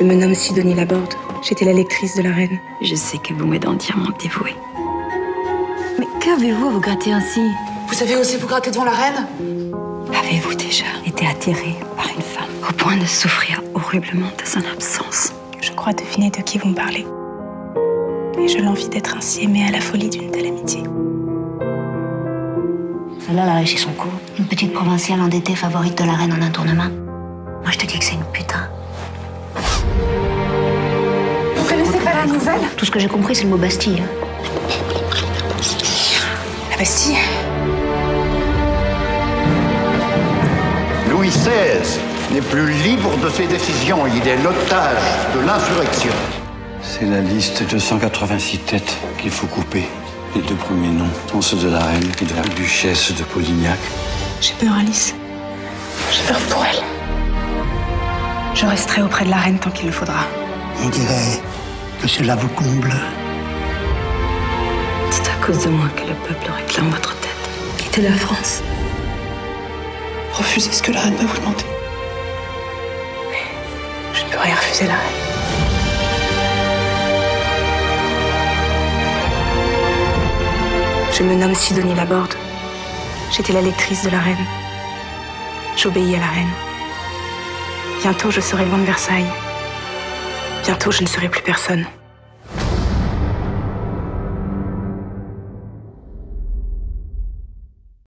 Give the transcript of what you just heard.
Je me nomme Sidonie Laborde. J'étais la lectrice de la reine. Je sais que vous m'êtes entièrement dévouée. Mais qu'avez-vous à vous gratter ainsi? Vous savez aussi vous gratter devant la reine? Avez-vous déjà été attiré par une femme au point de souffrir horriblement de son absence? Je crois deviner de qui vous me parlez. Et je l'envie d'être ainsi aimée à la folie d'une telle amitié. Celle-là, elle a lâché son coup. Une petite provinciale endettée favorite de la reine en un tournement. Moi, je te dis que c'est une putain. Vous connaissez pas la nouvelle? Tout ce que j'ai compris, c'est le mot Bastille. La Bastille Louis XVI n'est plus libre de ses décisions. Il est l'otage de l'insurrection. C'est la liste de 186 têtes qu'il faut couper. Les deux premiers noms sont ceux de la reine et de la duchesse de Polignac. J'ai peur, Alice. J'ai peur pour elle. Je resterai auprès de la reine tant qu'il le faudra. On dirait que cela vous comble. C'est à cause de moi que le peuple réclame votre tête. Quittez la France. Refusez ce que la reine va vous demander. Je ne peux rien refuser la reine. Je me nomme Sidonie Laborde. J'étais la lectrice de la reine. J'obéis à la reine. Bientôt, je serai loin de Versailles. Bientôt, je ne serai plus personne.